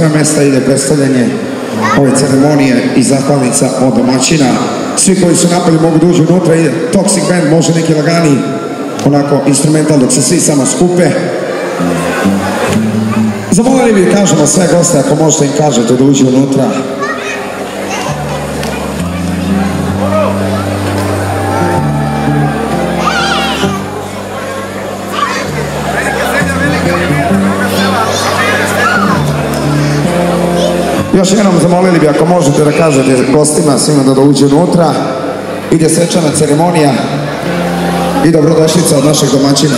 Svoje mjesta ide predstavljanje ove ceremonije i zahvalnica od domaćina. Svi koji su napolje mogu da uđu unutra, ide Toxic Band, može neki lagani onako instrumental dok se svi samo skupe. Zamolili bi, kažemo sve goste, ako možete im kažete da uđu unutra. Još jednom zamolili bi ako možete da kažete gostima svima da uđe unutra. Ide svečana ceremonija i dobrodošlica od našeg domaćina.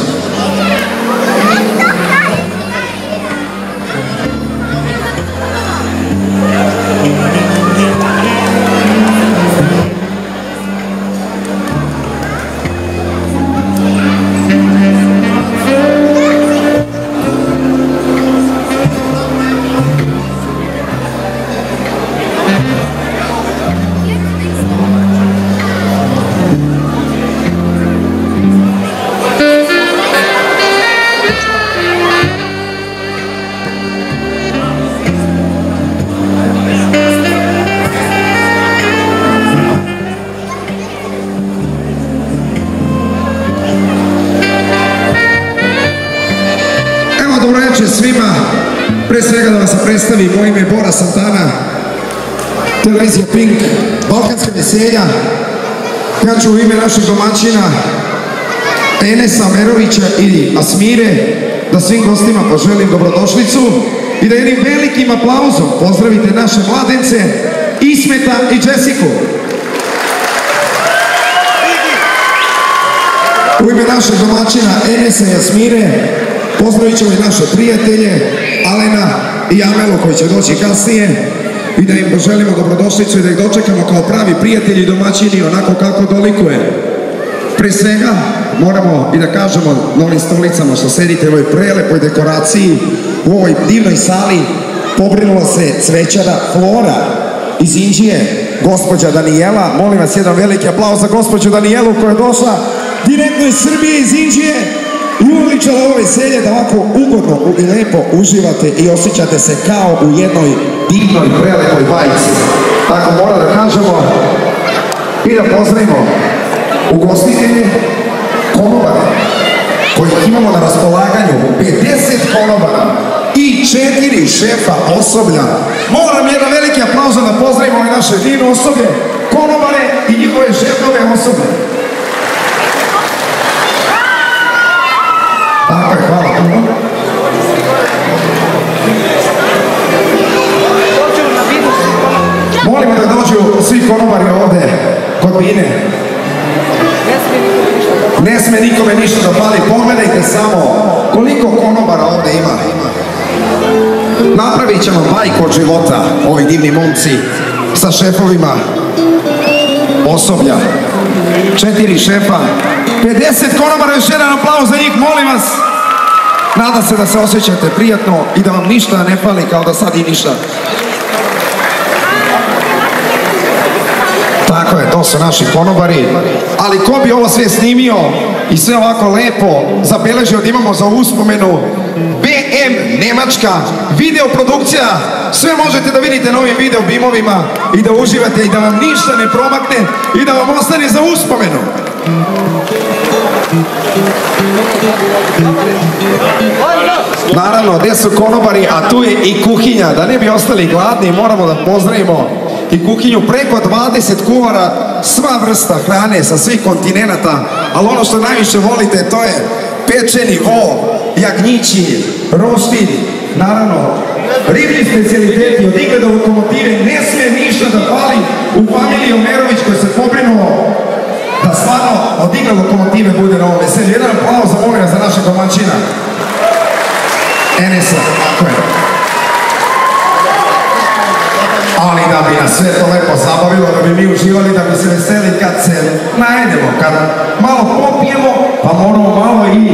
Našeg domaćina Enesa Merovića i Asmire da svim gostima poželim dobrodošlicu i da jednim velikim aplauzom pozdravite naše mladence Ismeta i Jessiku. U ime našeg domaćina Enesa i Asmire pozdravit ćemo i naše prijatelje Alena i Amelu koji će doći kasnije i da im poželimo dobrodošlicu i da ih dočekamo kao pravi prijatelji i domaćini onako kako dolikuje. Pre svega moramo i da kažemo na ovim stolicama što sedite u ovoj prelepoj dekoraciji u ovoj divnoj sali pobrinula se cvećara Flora iz Inđije, gospođa Danijela. Molim vas jedan veliki aplauz za gospođu Danijelu koja je došla direktno iz Srbije, iz Inđije i uličala ovo veselje da ovako ugodno i lepo uživate i osjećate se kao u jednoj divnoj, prelepoj bajci. Tako mora da kažemo i da pozdravimo ugostitelje konobare kojih imamo na raspolaganju 50 konobara i četiri šefa osoblja. Moram jedan veliki aplauz da pozdravimo naše divne osoblje, konobare i njihove šefove osoblje. Tako hvala puno. Molimo da dođu svi konobari ovde kod Bine. Ne sme nikome ništa da pali. Pogledajte samo koliko konobara ovde ima. Napravit ćemo bajku od života, ovi divni momci, sa šefovima osoblja. Četiri šefa, 50 konobara, još jedan aplauz za njih, molim vas. Nadam se da se osjećate prijatno i da vam ništa ne fali kao da sad i ništa. Tako je, to su naši konobari, ali ko bi ovo sve snimio i sve ovako lepo zabeležio da imamo za uspomenu BM Nemačka videoprodukcija, sve možete da vidite na ovim video bimovima i da uživate i da vam ništa ne promakne i da vam ostane za uspomenu. Naravno, gdje su konobari, a tu je i kuhinja. Da ne bi ostali gladni, moramo da pozdravimo i kuhinju preko 20 kuvara, sva vrsta hrane sa svih kontinenata, ali ono što najviše volite to je pečeni vo, jagnjići, roštilj, naravno, riblji specialiteti od igleda lokomotive, ne smije ništa da pali u familiji Omerović koji se pobrinuo da stvarno od igle lokomotive bude na ovom veselju. Jedan aplauz za molim za našeg domaćina. Enesa, tako je. Ali da bi nas sve to lepo zabavilo, da bi mi uživali, da bi se veseli kad se najedemo, kad malo popijemo, pa moramo malo i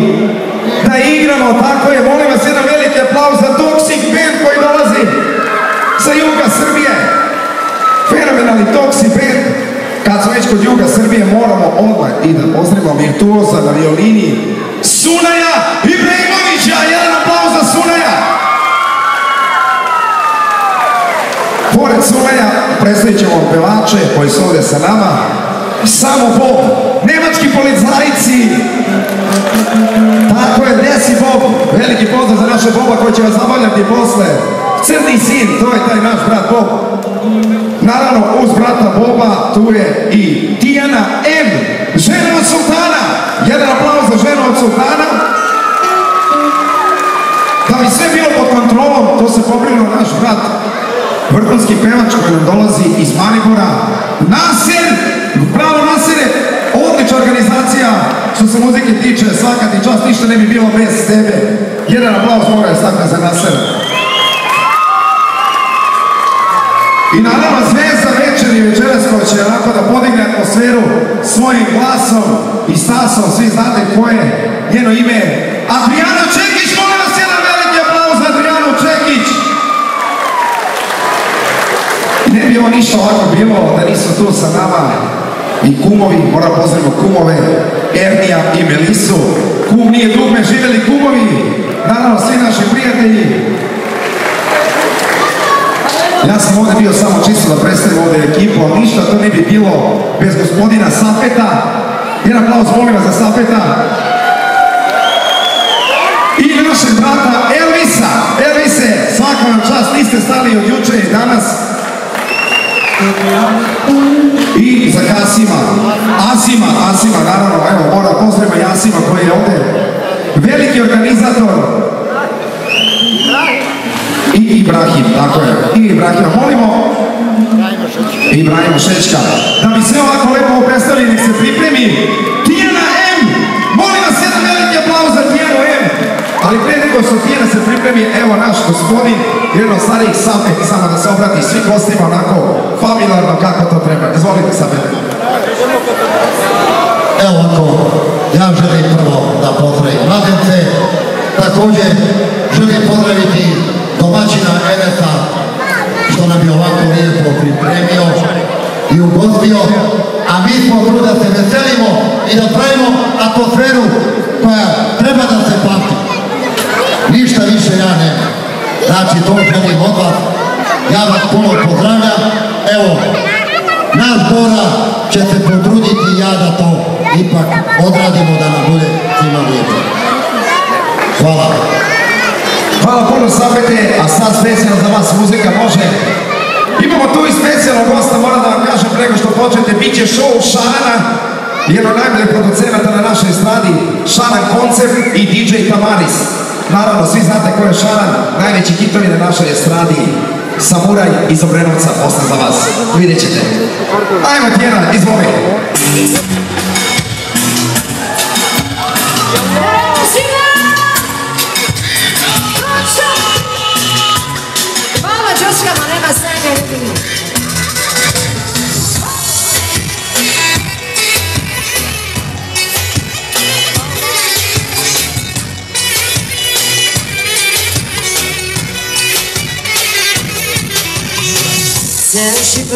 da igramo, tako je. Molim vas jedan veliki aplauz za Toxic Band koji dolazi sa juga Srbije. Fenomenalni Toxic Band. Kad smo već kod juga Srbije, moramo odmah i da pozdravimo virtuoza na violini Sunaja Ibrahimovića. Jedan aplauz za Sunaja. Pored Sunaja predstavit ćemo pevače koji su ovdje sa nama. Samo Bob, nemački policajci. Tako je, desi Bob. Veliki pozdrav za naše Boba koji će vas zabavljati posle. Crni sin, to je taj naš brat Bob. Naravno, uz brata Boba tu je i Tijana M. Žena od sultana. Jedan aplauz za ženu od sultana. Da bi sve bilo pod kontrolom, to se pobrinuo naš brat vrhunski pevač koji nam dolazi iz Maribora. Nasir, bravo Nasire, odlična organizacija što se muzike tiče, svaka ti čast, ništa ne bi bilo bez tebe. Jedan aplauz mora je za Nasira. I naravno zvezda večeri večeras koja će onako da podigne atmosferu svojim glasom i stasom, svi znate ko je njeno ime. Adriana bi ovo ništa ovako bilo da nisu tu sa nama i kumovi, moram pozdravimo kumove, Ernija i Melisu. Kum nije dugme, živjeli kumovi, naravno svi naši prijatelji. Ja sam ovdje bio samo čisto da predstavim ovdje ekipu, ali ništa to ne bi bilo bez gospodina Sapeta. Jedan aplauz molim za Sapeta. I našeg brata Elvisa. Elvise, svaka vam čast, niste stali od juče i danas. I za Kasima, Asima, Asima, naravno, evo, mora i Asima koji je ovdje. Veliki organizator. I Ibrahim, tako je, i Ibrahima, molimo. Ibrahima Šečka. Da bi sve ovako lepo predstavili, nek se pripremi Ali pre nego što Tijana se pripremi, evo naš gospodin, jedan starijih Samet, samo da se obrati svim gostima onako familiarno kako to treba. Izvolite Samet. Evo ovako, ja želim prvo da pozdravim mladence, također želim pozdraviti domaćina Enesa, što nam je ovako lijepo pripremio i ugostio, a mi smo tu da se veselimo i da pravimo atmosferu koja treba da se pamti. Ništa više ja ne. Znači, to želim od vas. Ja vas puno pozdravljam. Evo, nas Bora će se potruditi ja da to ipak odradimo da nam bude svima lijepo. Hvala. Hvala puno Samete, a sad specijalno za vas muzika može. Imamo tu i specijalnog gosta, moram da vam kažem preko što počnete, bit će show Šarana, jedan od najboljih producenata na našoj stradi, Šaran Koncept i DJ Tamaris. Naravno, svi znate ko je Šaran, najveći hitovi na našoj estradi, Samuraj iz Obrenovca, ostan za vas. Vidjet ćete. Ajmo Tjena, izvoli.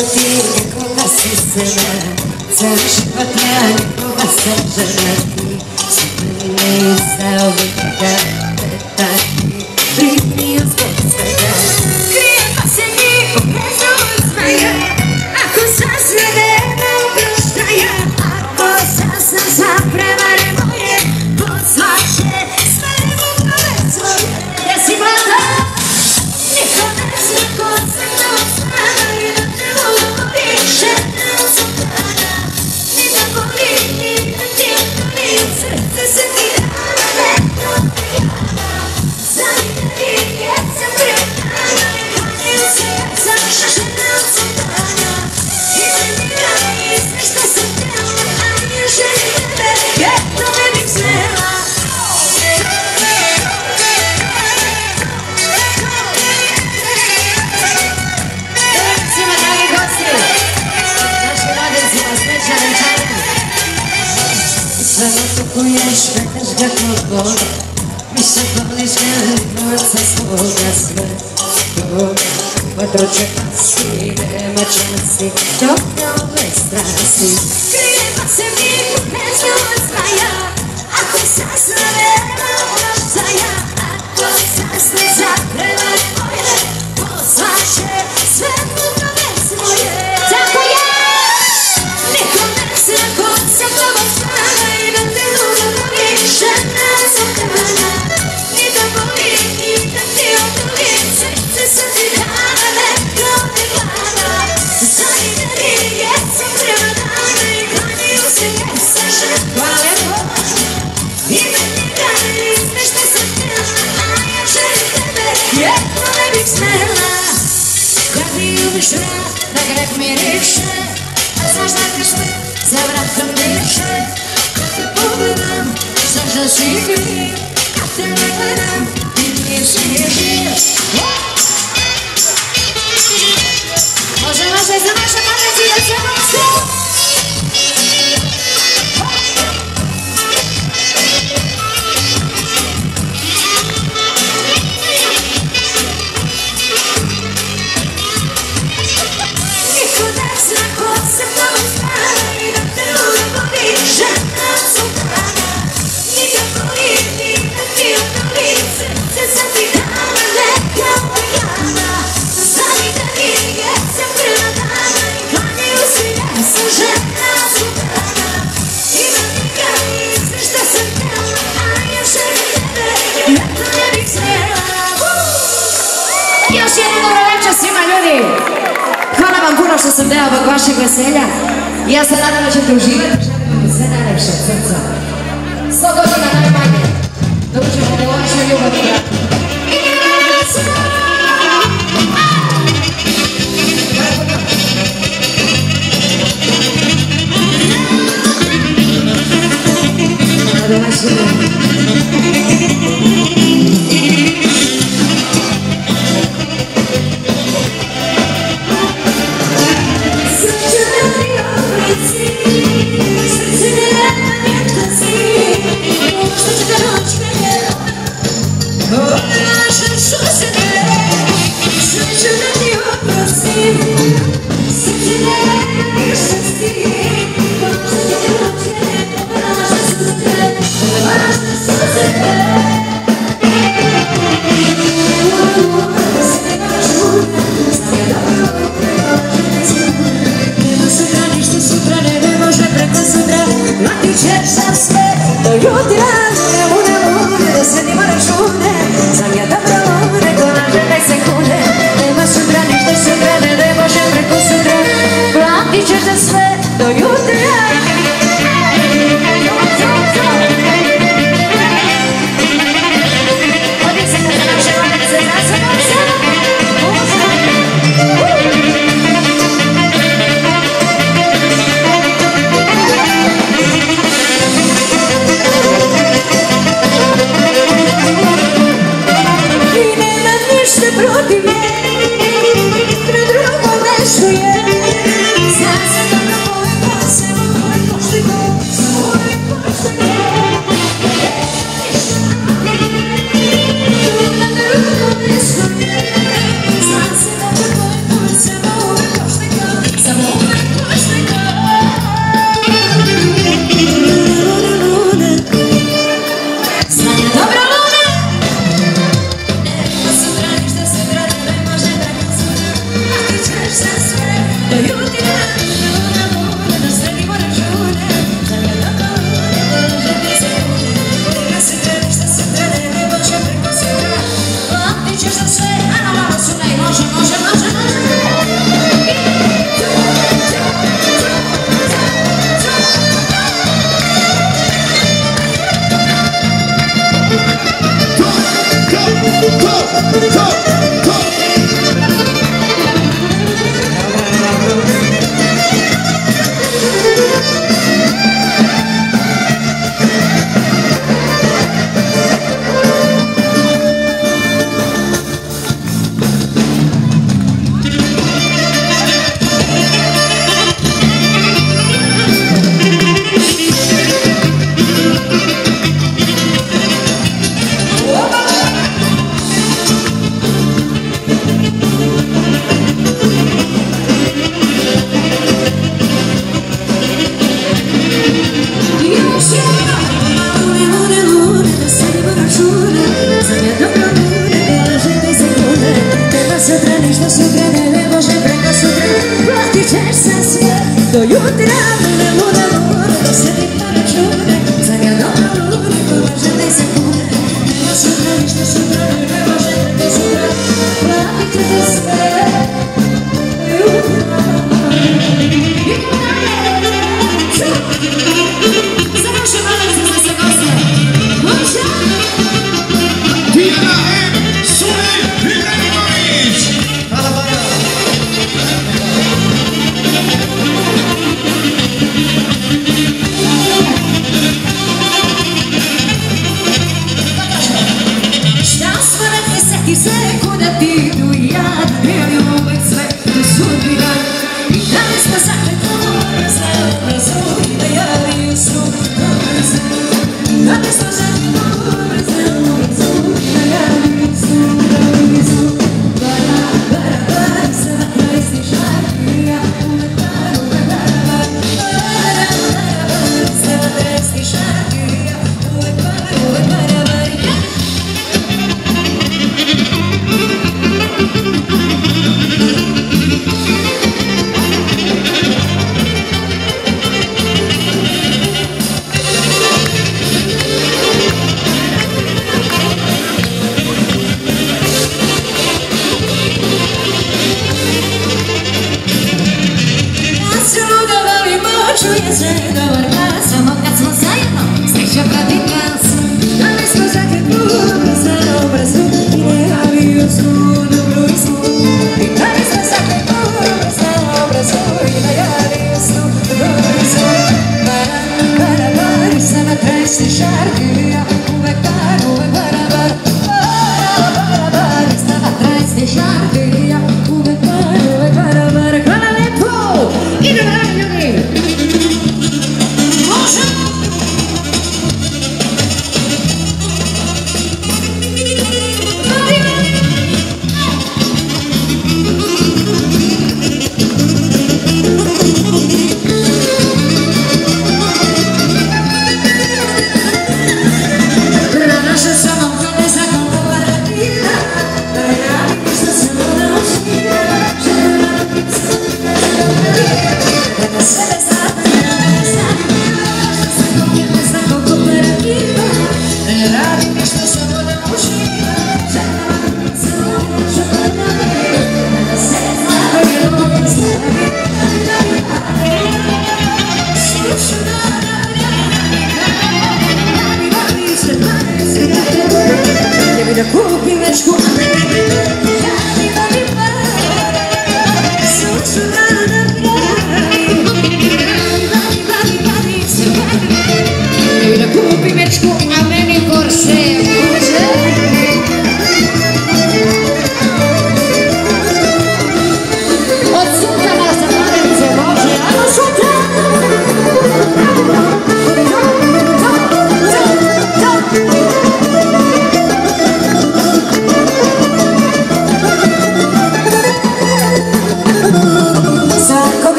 Se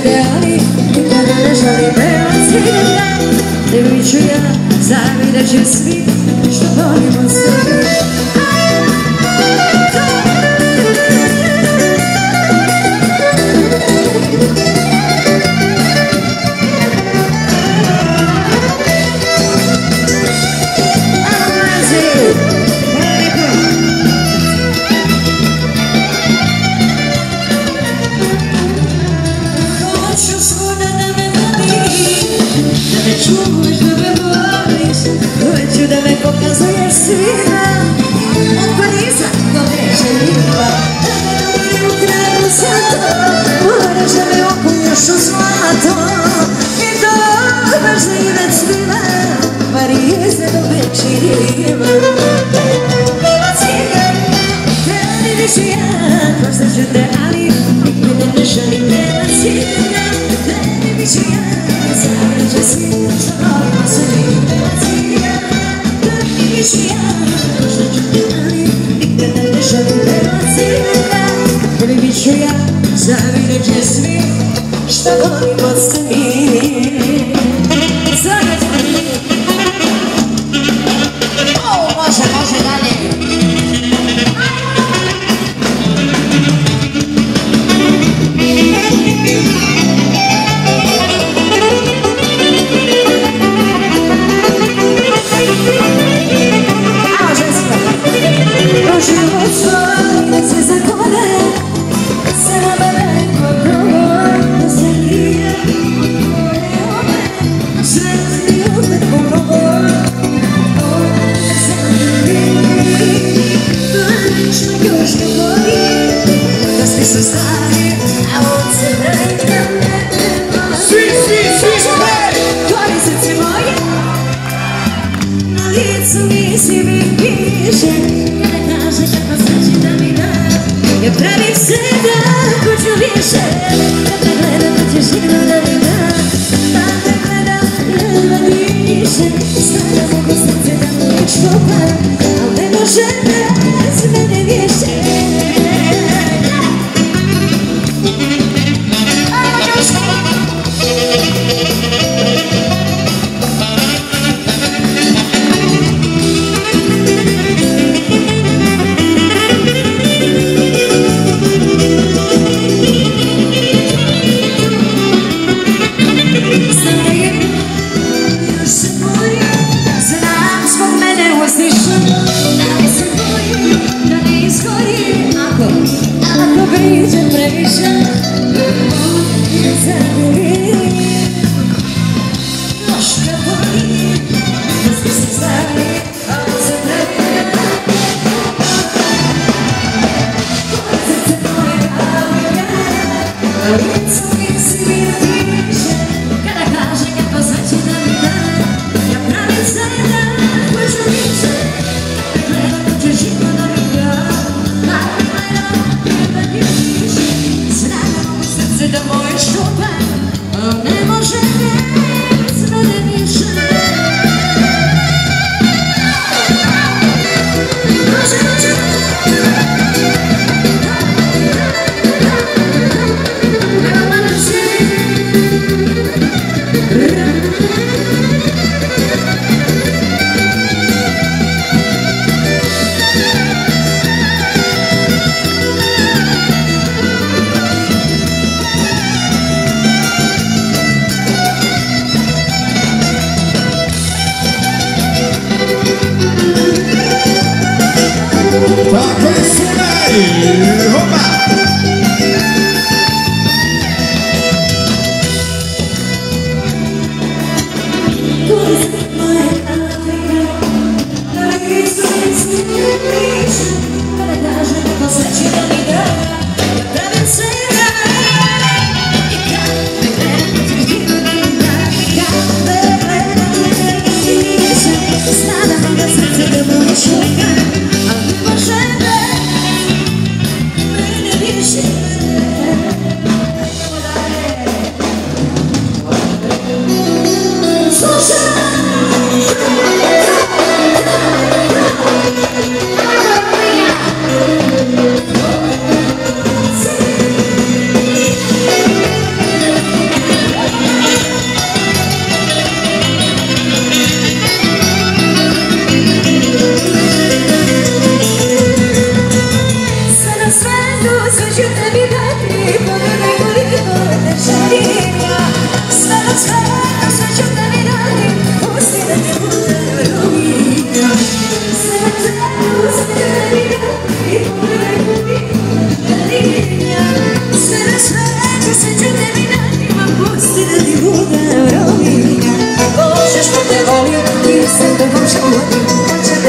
ideali Nikada ne želim prelazi dan Ne bit ću ja, zavidat će svi Što volimo sebi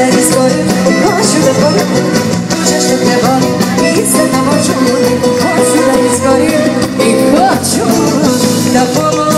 meni svoju, hoću da volim, tuđe što te volim, nisam da možu ludim, hoću da izgorim i hoću da.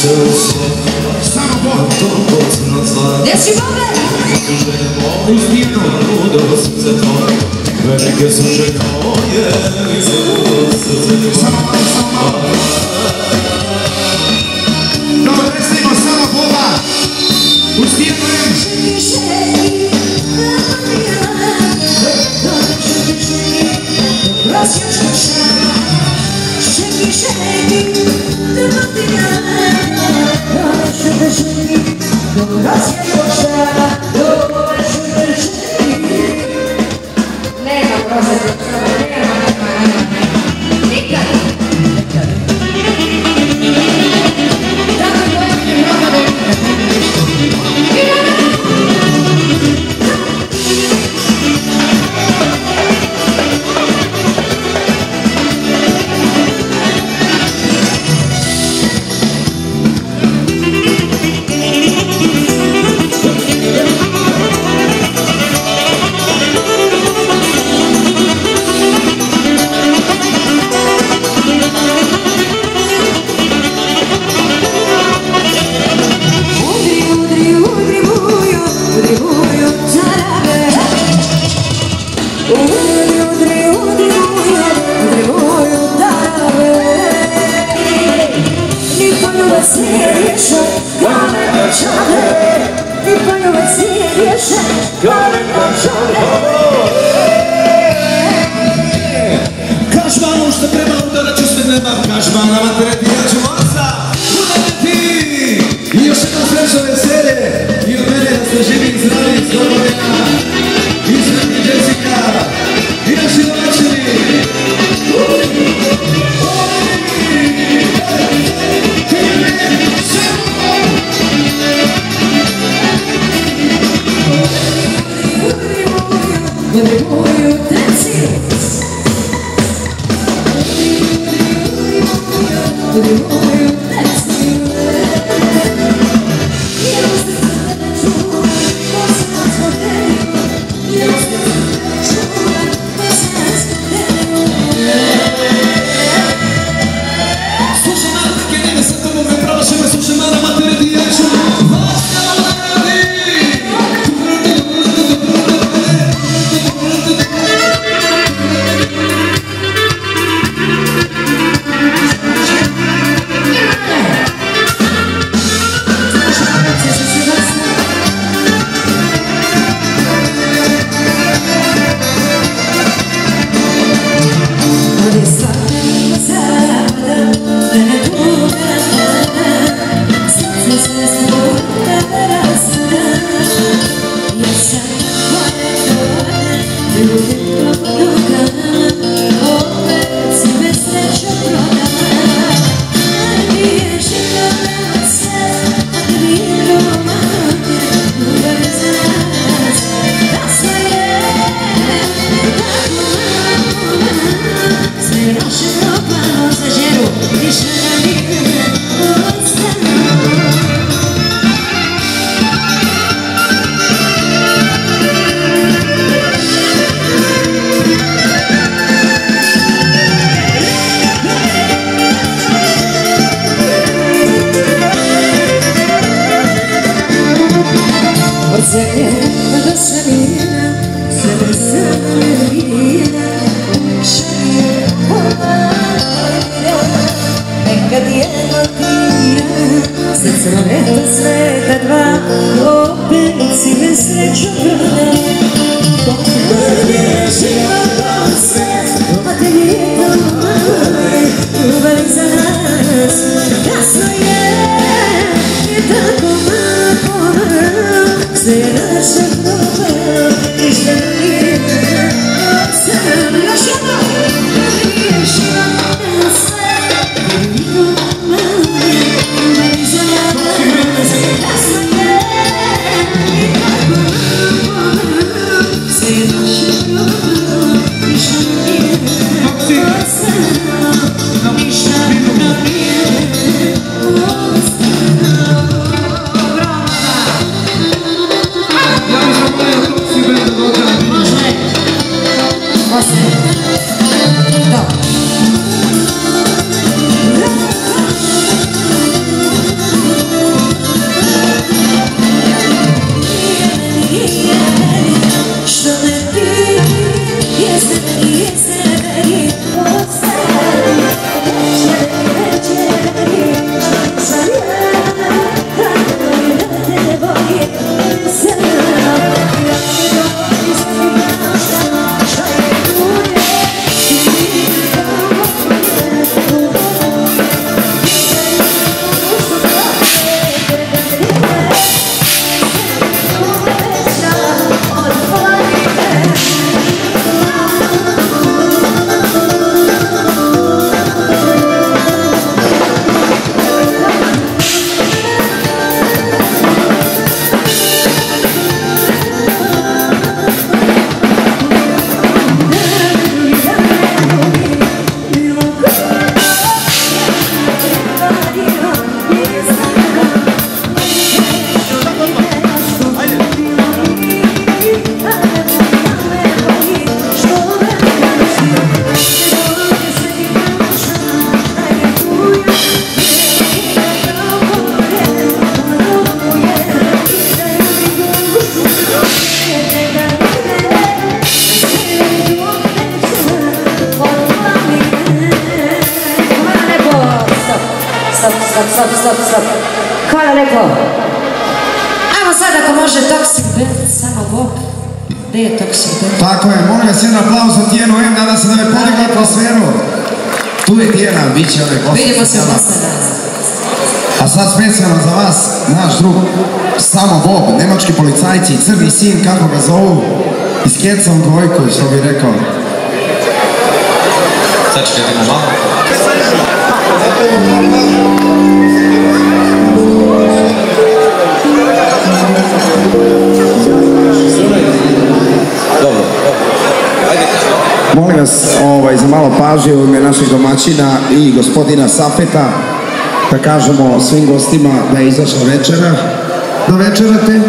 Isuse, samo Bog, to bocno zla. Jesi Boga? Želimo istinu ludo srce tvoje, velike su želje moje, srce tvoje. Samo Bog. Assim Policajci, crni sin, kako ga zovu, iz Kecom dvojku, što bi rekao. Sad čekajte malo. Dobro. Molim vas ovaj, za malo pažnje u ime naših domaćina i gospodina Safeta da kažemo svim gostima da je izašla večera, da večerate.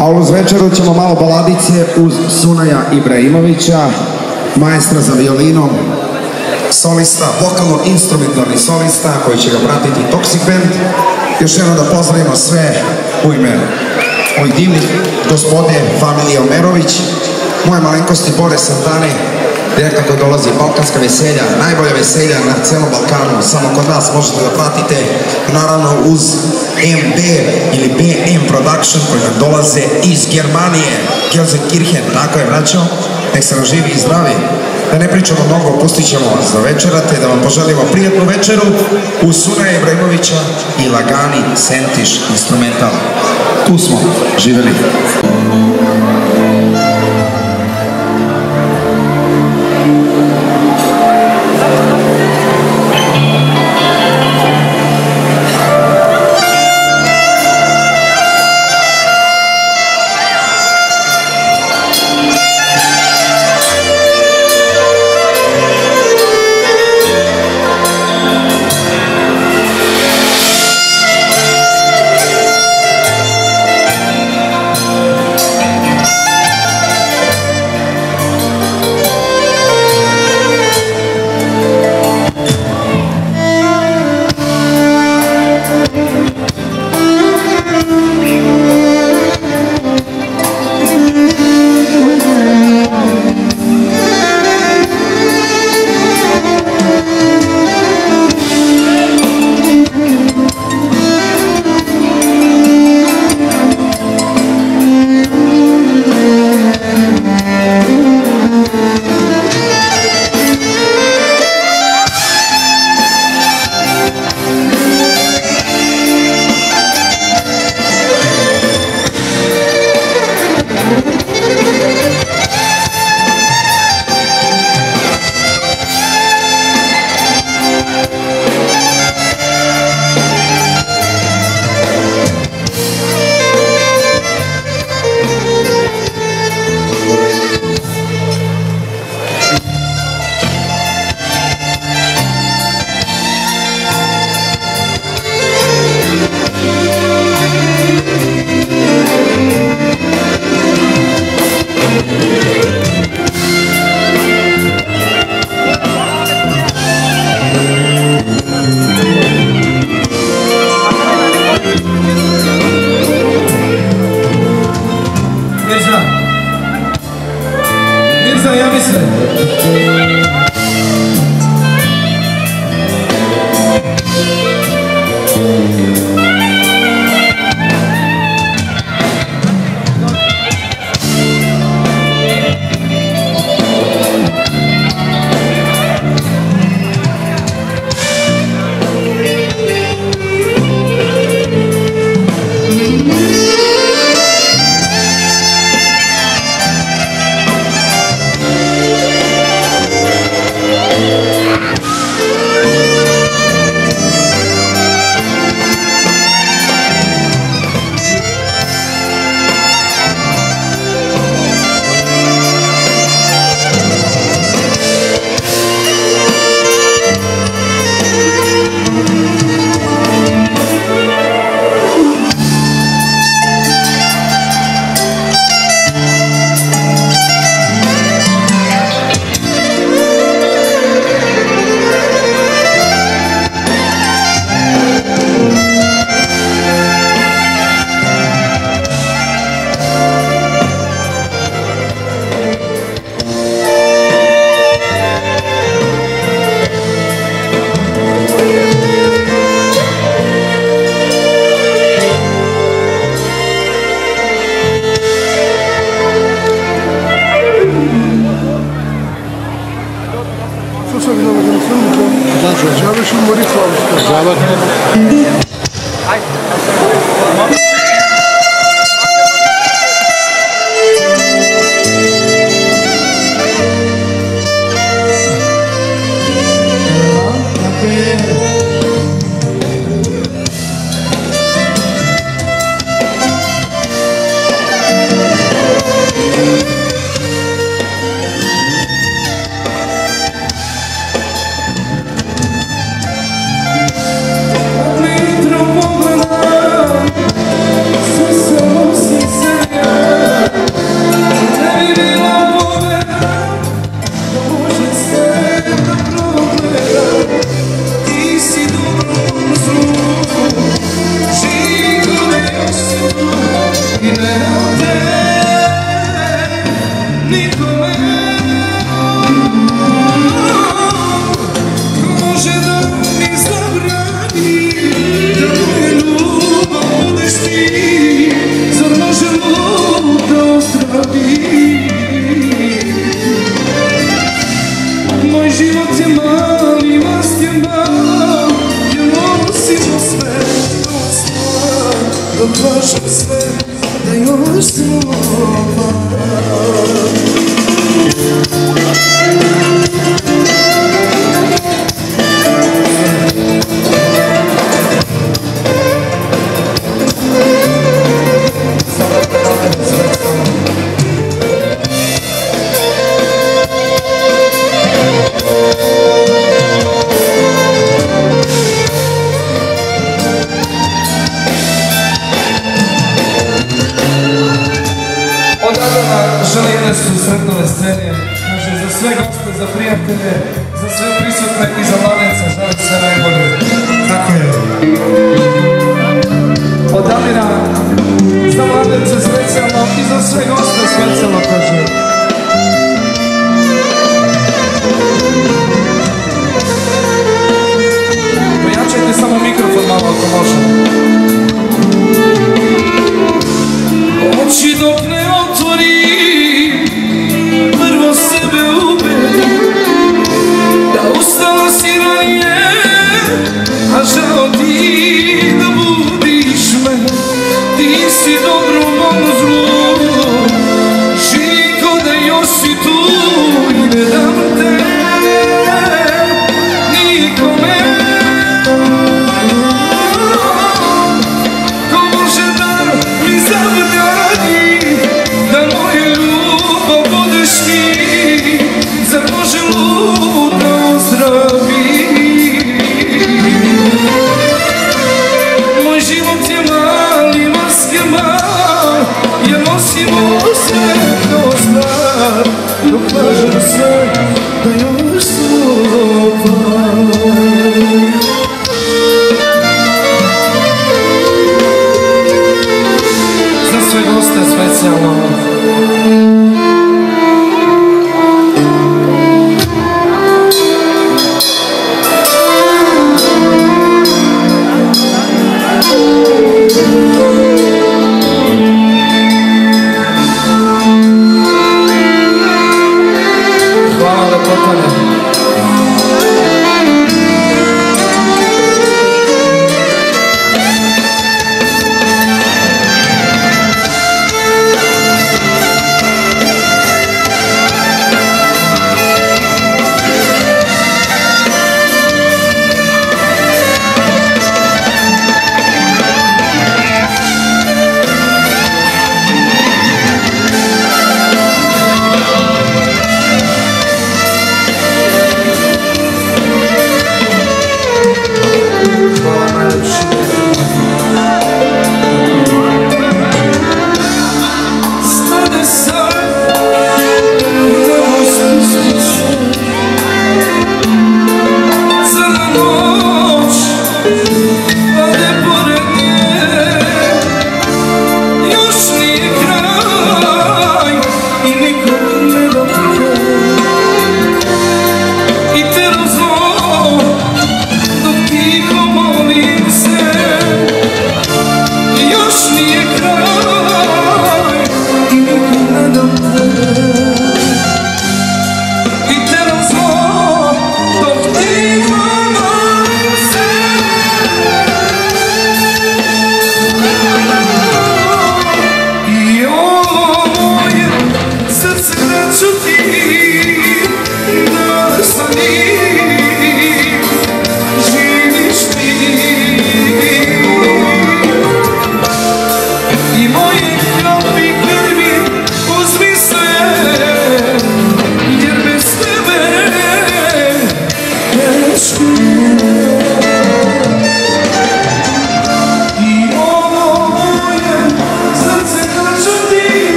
A uz večeru ćemo malo baladice uz Sunaja Ibrahimovića, maestra za violinom, solista, vokalno-instrumentalni solista koji će ga pratiti Toxic Band. Još jednom da pozdravimo sve u ime ovih divnih gospode familije Omerović, moje malenkosti Bore Santane, direktno koji dolazi Balkanska veselja, najbolja veselja na celom Balkanu, samo kod nas možete da pratite, naravno uz MB ili BM Production koji nam dolaze iz Germanije, Gelsenkirchen, tako je braćo, nek se nam živi i zdravi. Da ne pričamo mnogo, pustit ćemo vas za večerate, da vam poželimo prijatnu večeru uz Sunaja Ibrahimovića i Lagani Sentiš instrumental. Tu smo, živeli.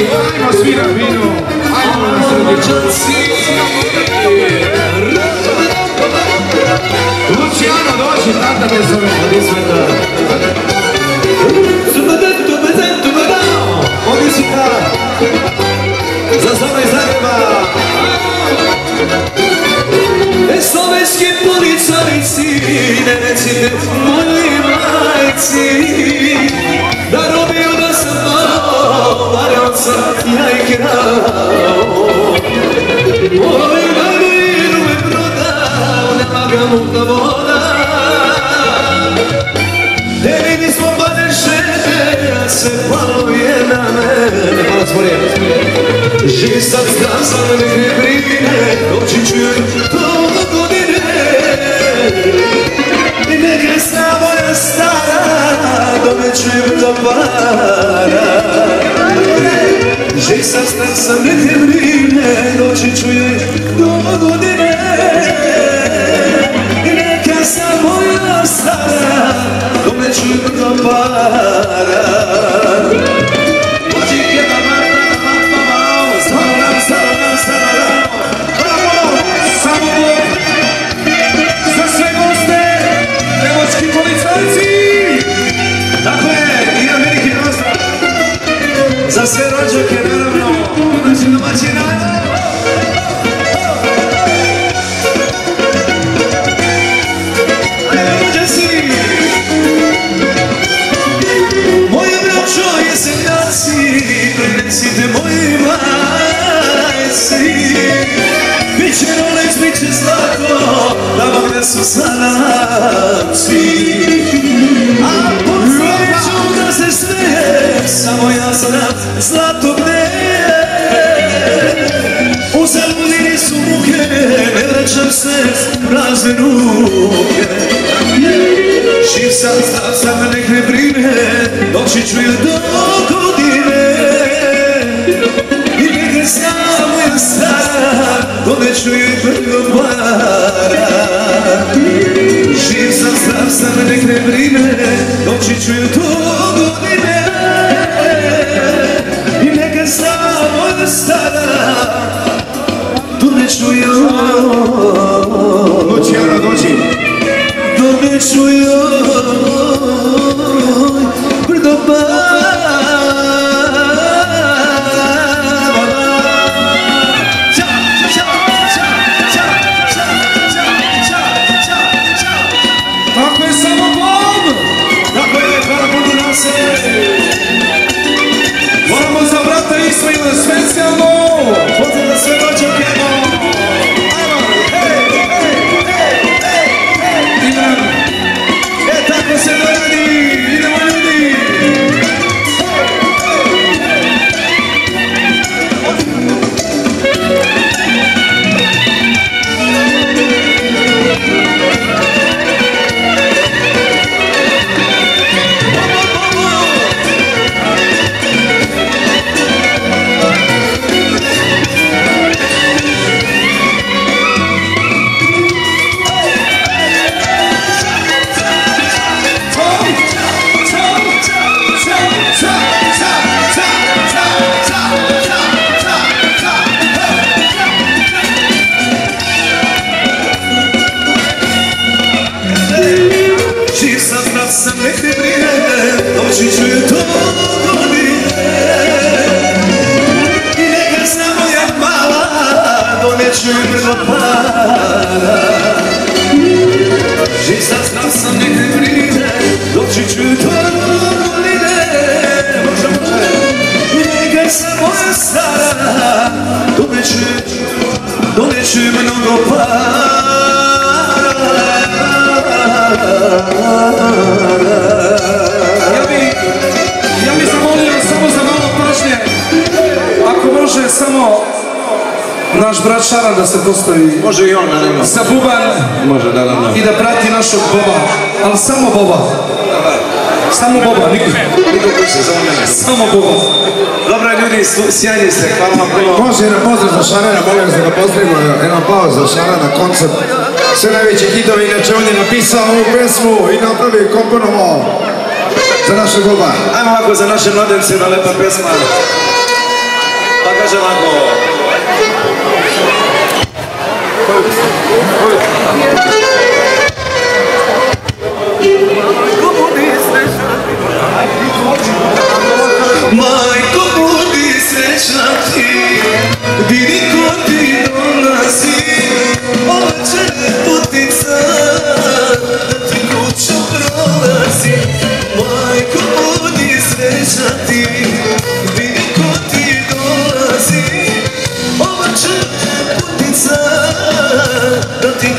Ajmo svi na vinu, ajmo na sredičanci. Luciano, dođi, tata te zove od Ismeta. Tubadan, tubadan, tubadan, od Ismeta. Za zove iz Zagreba. E, slovenski policajci, ne recite mojoj majci, da robiju da sam malo, sam ja i krao. Moj marinu me prodao, nema ga mutna voda. E vidi smo badeše, ja se paluje na mene. Malo sporije. Živ sam zgazan, nek ne brine, doći ću joj do godine. I neka sna moja stara, dovećujem do para. Živ sam star sam, nek ne brine, doći ću joj do godine. Neka sam moja stara, dovećujem do para. Za sve rođake, naravno, naših domaćina. Ajde, rođaci! Moje braćo prinesite moji majci. Biće rolex, biće zlato, da vam nesu zanamci. A pozdravit ću da se smeje, samo sana Zlato gde je U zabudini su muke Ne vraćam se prazne nuke Živ sam, stav sam, nek ne brine Doći ću ja do godine. I nek negdje sam moja stara Doneću joj brdo para. Živ sam, stav sam, nek ne brine Doći ću ja do se postavi Može i on, naravno. za buban Može, naravno. i da prati našog Boba. Ali samo Boba. Samo Boba, niko. Niko više, samo mene. Samo Boba. Dobro ljudi, sjajni ste, hvala vam puno. Može jedan pozdrav za Šarana, molim vas da ga pozdravimo, jedan aplauz za Šarana, koncert. Sve najveće hitove, inače on je napisao ovu pesmu i napravio i komponovao za našeg Boba. Ajmo ovako za naše mladence, jedna lepa pesma. Pa kaže ovako. Majko, budi srećna ti, vidi ko ti dolazi, oče putica, da ti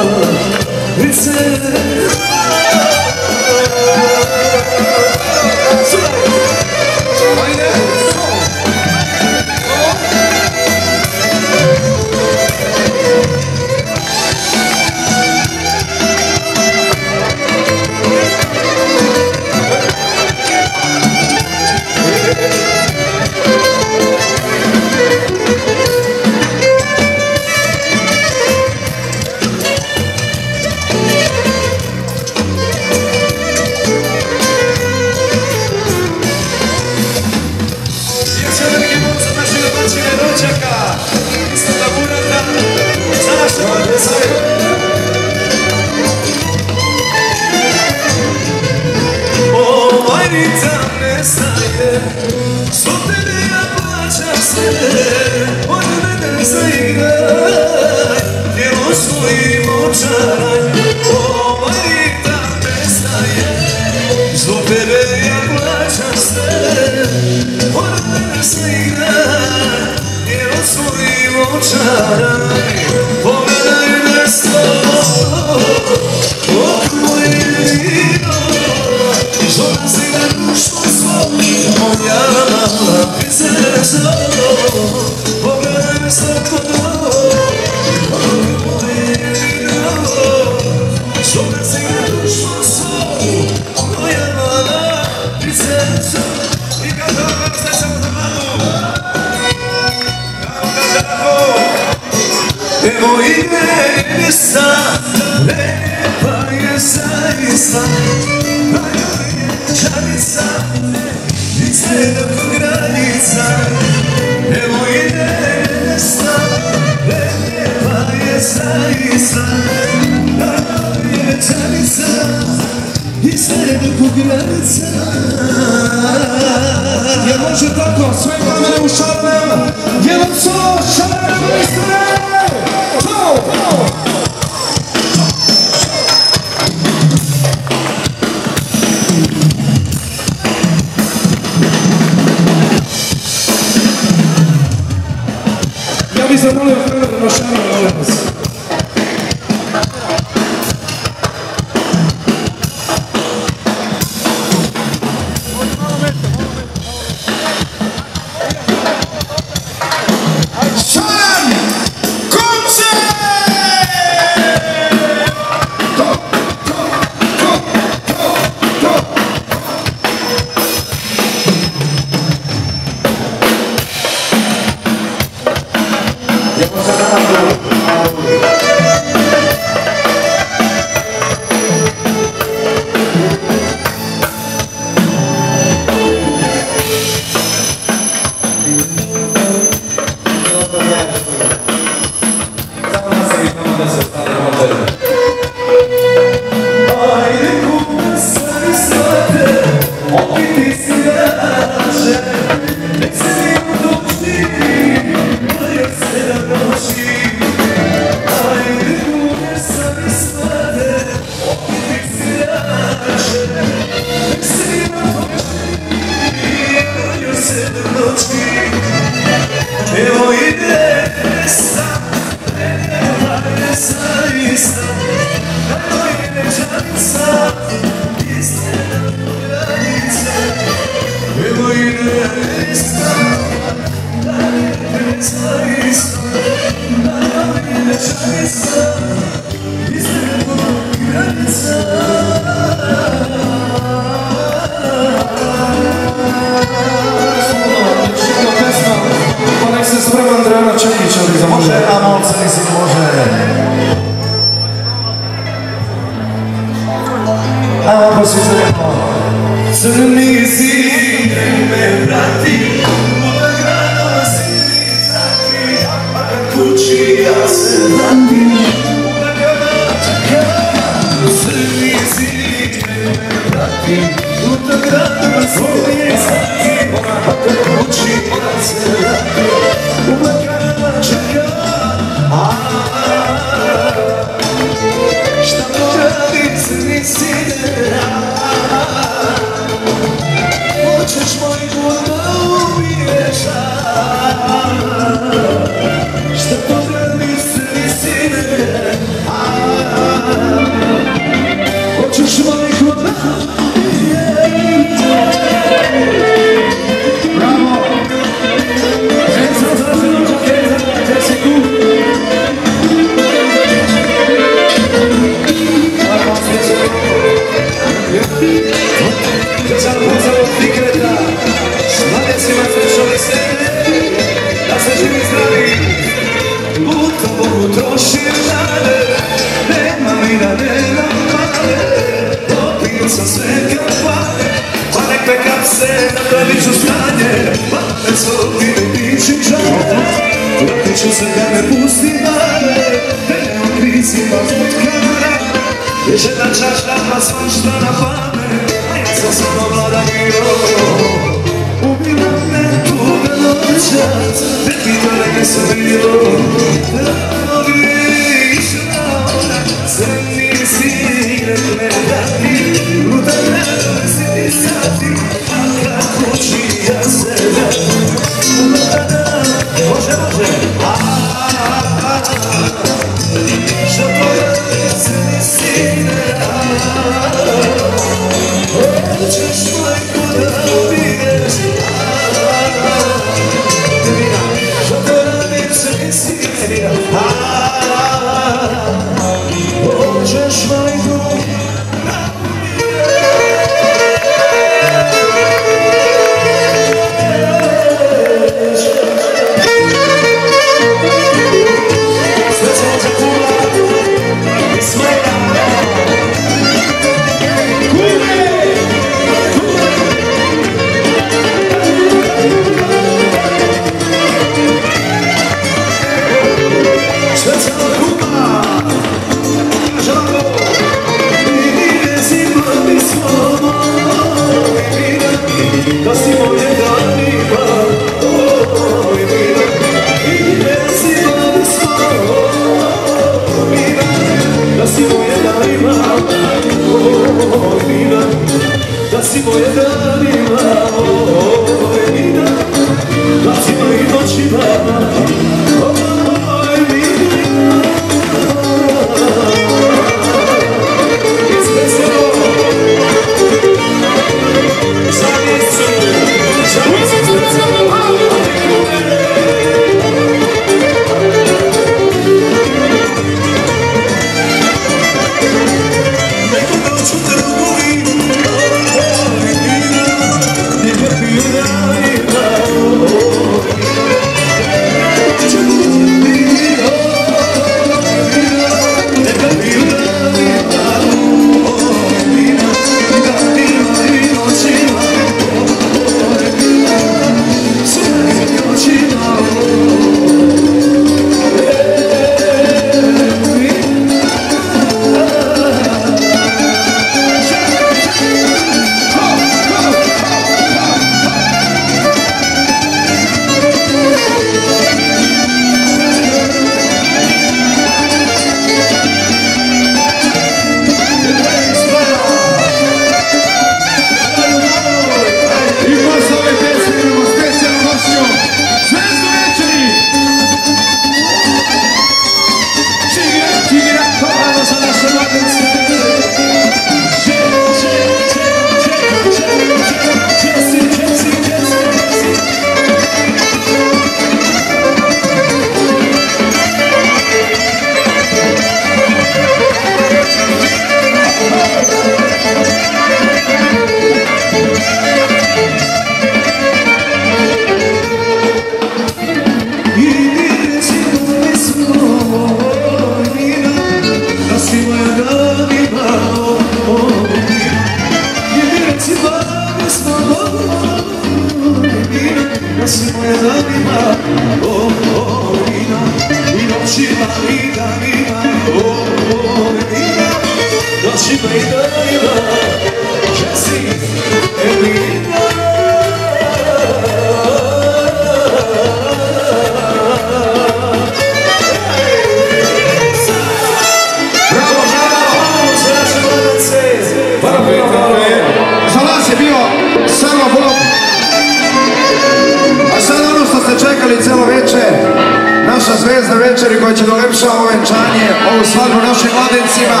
dolepša ovo venčanje, ovu svadbu našim mladencima.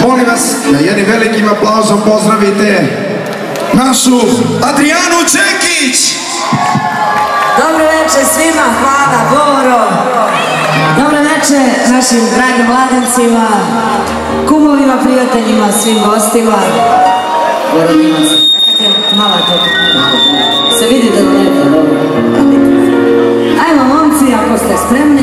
Molim vas jednim velikim aplauzom pozdravite našu Adrijanu Čekić! Dobro večer svima, hvala Boro. Dobro večer našim dragim mladencima, kumovima, prijateljima, svim gostima. Je mala to? Se vidi da je lijepo, dobro. Ajmo momci, ako ste spremni.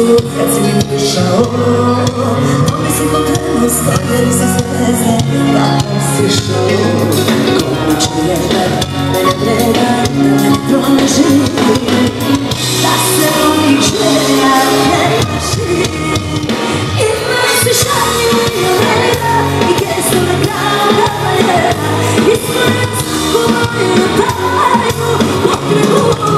look at me chão Quando nos encontramos, todos os dias se show Como te levar, me entregar Longe de mim Da seu inteira E não o chame minha E que se me calma E se me calma E se me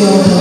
Se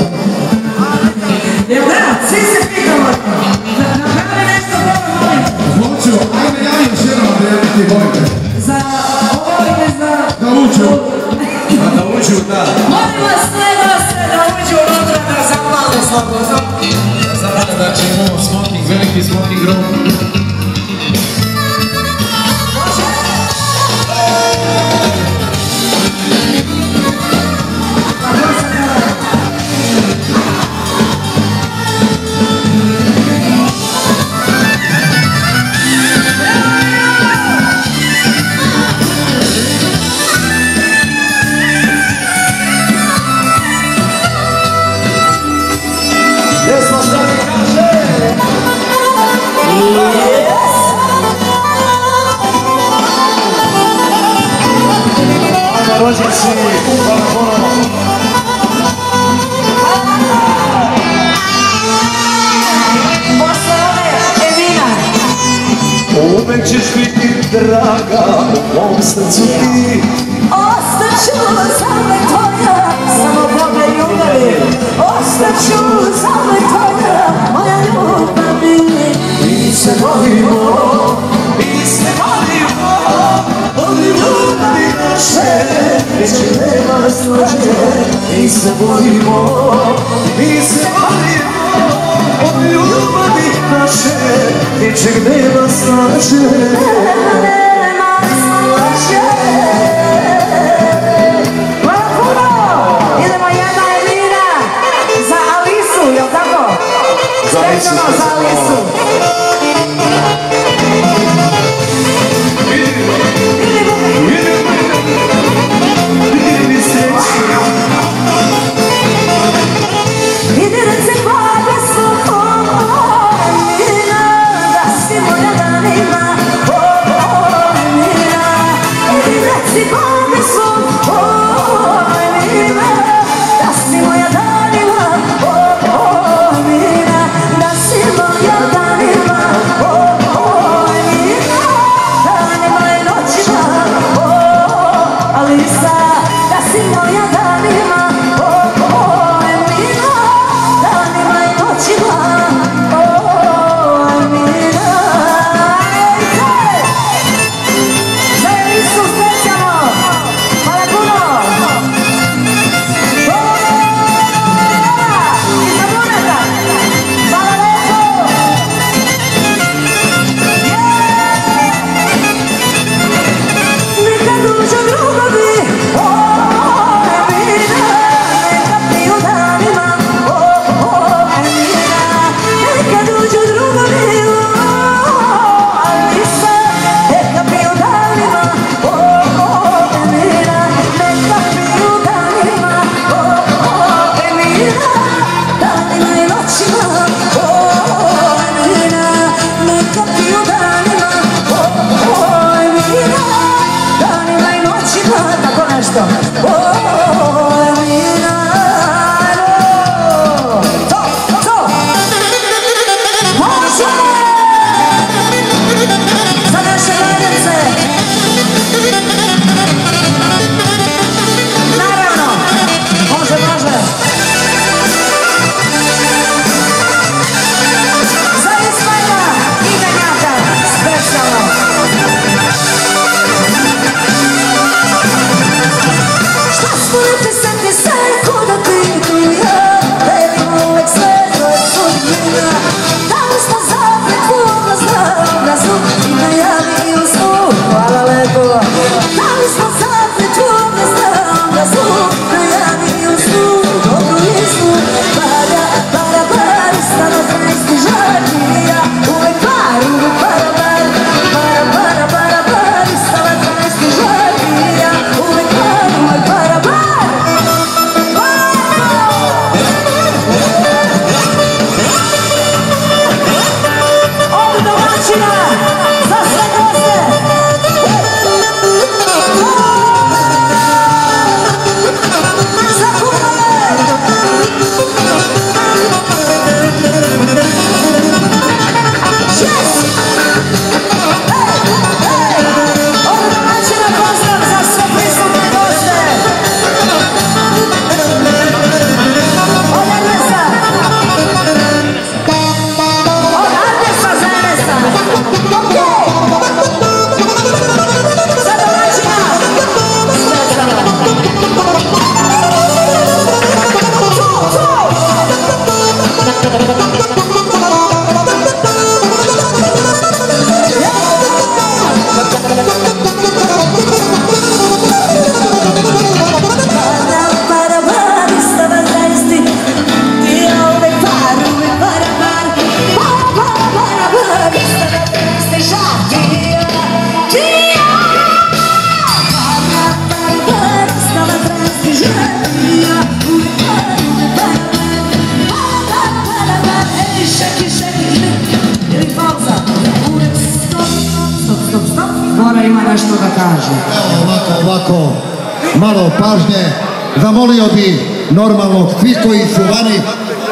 malo pažnje. Zamolio bi normalno svi koji su vani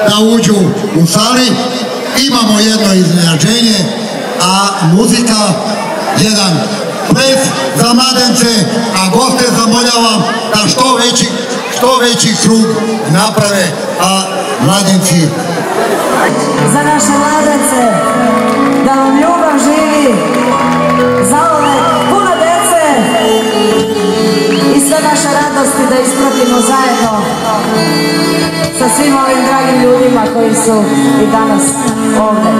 da uđu u sali. Imamo jedno iznenađenje, a muzika jedan ples za mladence, a goste zamoljavam da što veći, što veći krug naprave, a mladenci... Za naše mladence, da vam ljubav živi, naša radost i da ispratimo zajedno sa svim ovim dragim ljudima koji su i danas ovdje.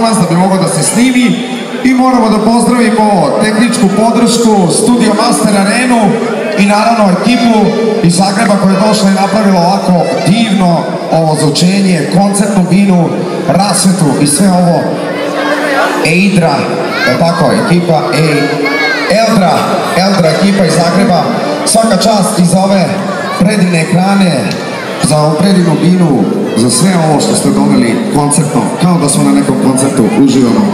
performans da bi mogo da se snimi i moramo da pozdravimo tehničku podršku Studio Master Arenu i naravno ekipu iz Zagreba koja je došla i napravila ovako divno ovo zvučenje, koncertnu vinu, rasvetu i sve ovo. Eidra, je tako, ekipa? E, Eldra, Eldra ekipa iz Zagreba, svaka čast iz ove predivne ekrane, za Opredi Nobinu, za sve ovo što ste doneli koncertno, kao da smo na nekom koncertu, uživamo.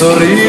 Mi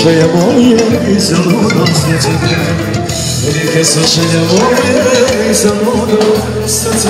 Saszeje moje i za mną serce Wielkie saszeje moje i za mną serce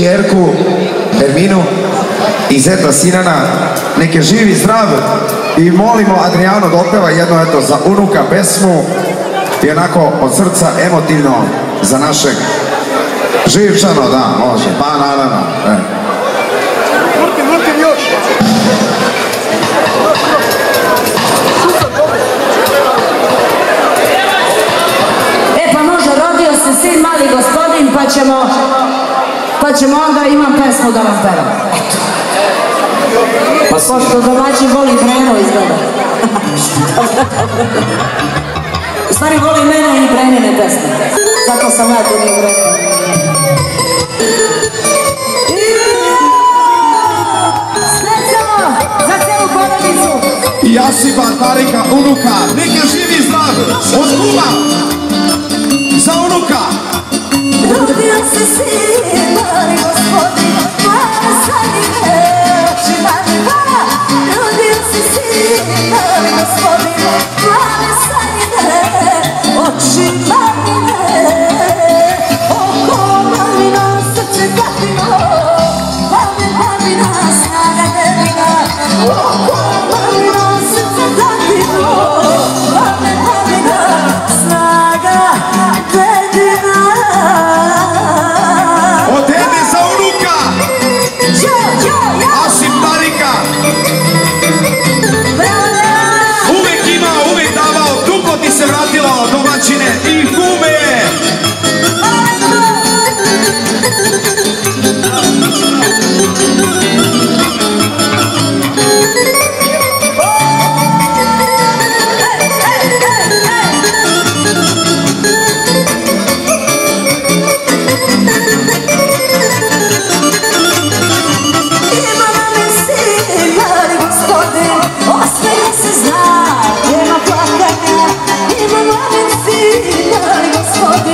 čerku Herminu i zeta Sinana, neke živi zdrav i molimo Adriano da otpeva jedno eto za unuka pesmu i onako od srca emotivno za našeg živčano, da, može, pa naravno. E. E pa može, rodio se sin mali gospodin, pa ćemo, pa ćemo onda imam pesmu da vam pevam. Eto. Pa pošto domaći voli Breno izgleda. U stvari voli mene i Brenine pesme. Zato sam ja tu nije Breno. Srećamo za cijelu porodicu. i Jasipa Tarika, unuka, neke živi zdrav, od kuma, za unuka. Rodio se gospodin, moja sanjine, Oh,